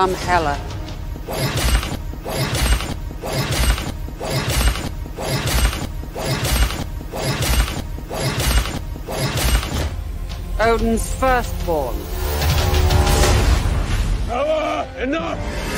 I'm Hela. Odin's firstborn. Hela, enough!